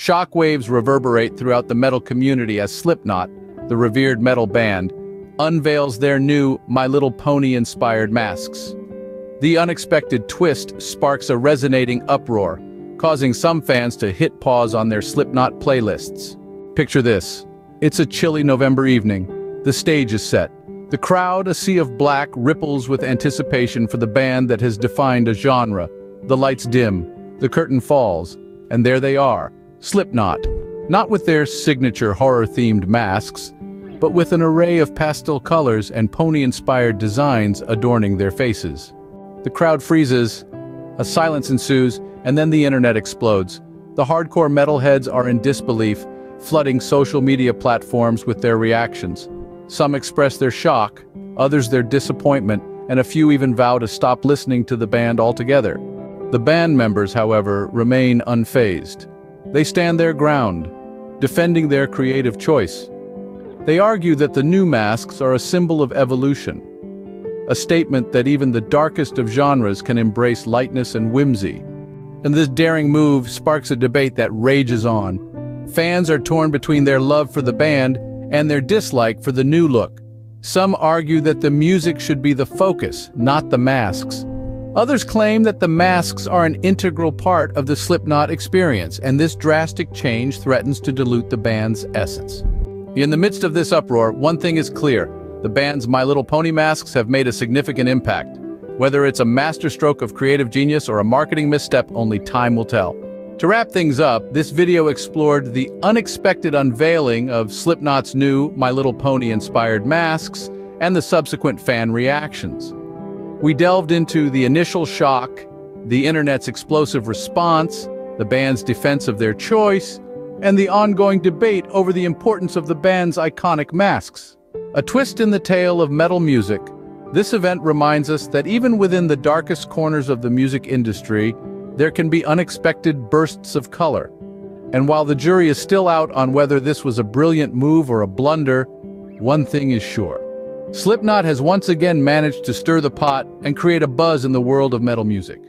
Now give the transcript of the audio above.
Shockwaves reverberate throughout the metal community as Slipknot, the revered metal band, unveils their new My Little Pony-inspired masks. The unexpected twist sparks a resonating uproar, causing some fans to hit pause on their Slipknot playlists. Picture this. It's a chilly November evening. The stage is set. The crowd, a sea of black, ripples with anticipation for the band that has defined a genre. The lights dim, the curtain falls, and there they are, Slipknot. Not with their signature horror-themed masks, but with an array of pastel colors and pony-inspired designs adorning their faces. The crowd freezes, a silence ensues, and then the internet explodes. The hardcore metalheads are in disbelief, flooding social media platforms with their reactions. Some express their shock, others their disappointment, and a few even vow to stop listening to the band altogether. The band members, however, remain unfazed. They stand their ground, defending their creative choice. They argue that the new masks are a symbol of evolution, a statement that even the darkest of genres can embrace lightness and whimsy. And this daring move sparks a debate that rages on. Fans are torn between their love for the band and their dislike for the new look. Some argue that the music should be the focus, not the masks. Others claim that the masks are an integral part of the Slipknot experience, and this drastic change threatens to dilute the band's essence. In the midst of this uproar, one thing is clear. The band's My Little Pony masks have made a significant impact. Whether it's a masterstroke of creative genius or a marketing misstep, only time will tell. To wrap things up, this video explored the unexpected unveiling of Slipknot's new My Little Pony-inspired masks and the subsequent fan reactions. We delved into the initial shock, the internet's explosive response, the band's defense of their choice, and the ongoing debate over the importance of the band's iconic masks. A twist in the tale of metal music, this event reminds us that even within the darkest corners of the music industry, there can be unexpected bursts of color. And while the jury is still out on whether this was a brilliant move or a blunder, one thing is sure. Slipknot has once again managed to stir the pot and create a buzz in the world of metal music.